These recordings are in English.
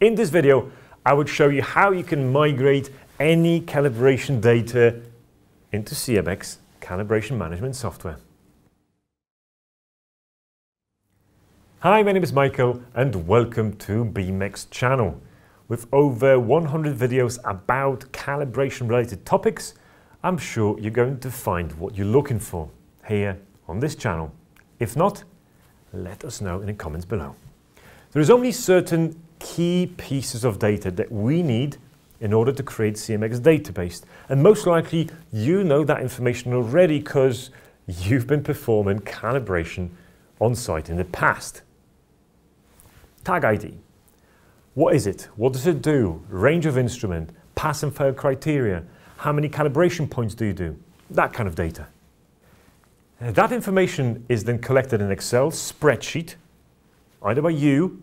In this video, I would show you how you can migrate any calibration data into CMX calibration management software. Hi, my name is Michael and welcome to Beamex channel. With over 100 videos about calibration related topics, I'm sure you're going to find what you're looking for here on this channel. If not, let us know in the comments below. There is only certain key pieces of data that we need in order to create CMX database. And most likely you know that information already because you've been performing calibration on site in the past. Tag ID. What is it? What does it do? Range of instrument, pass and fail criteria, how many calibration points do you do? That kind of data. That information is then collected in Excel spreadsheet, either by you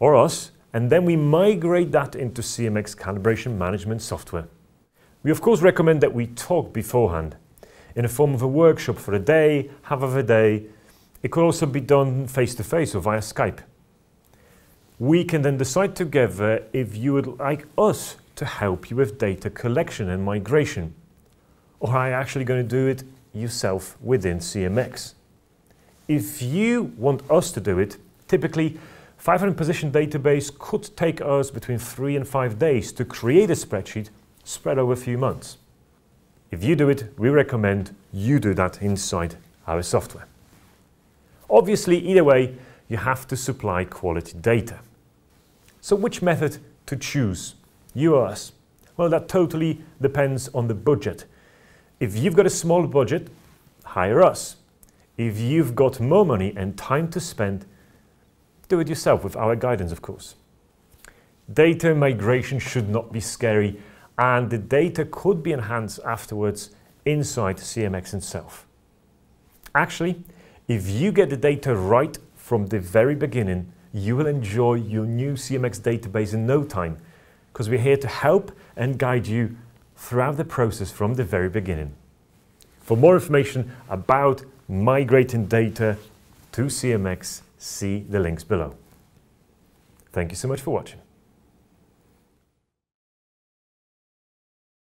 or us, and then we migrate that into CMX calibration management software. We of course recommend that we talk beforehand in a form of a workshop for a day, half of a day. It could also be done face to face or via Skype. We can then decide together if you would like us to help you with data collection and migration, or are you actually going to do it yourself within CMX. If you want us to do it, typically 500 position database could take us between three and five days to create a spreadsheet spread over a few months. If you do it, we recommend you do that inside our software. Obviously, either way, you have to supply quality data. So which method to choose? You or us? Well, that totally depends on the budget if you've got a small budget, hire us. If you've got more money and time to spend, do it yourself with our guidance, of course. Data migration should not be scary, and the data could be enhanced afterwards inside CMX itself. Actually, if you get the data right from the very beginning, you will enjoy your new CMX database in no time, because we're here to help and guide you throughout the process from the very beginning. For more information about migrating data to CMX, see the links below. Thank you so much for watching.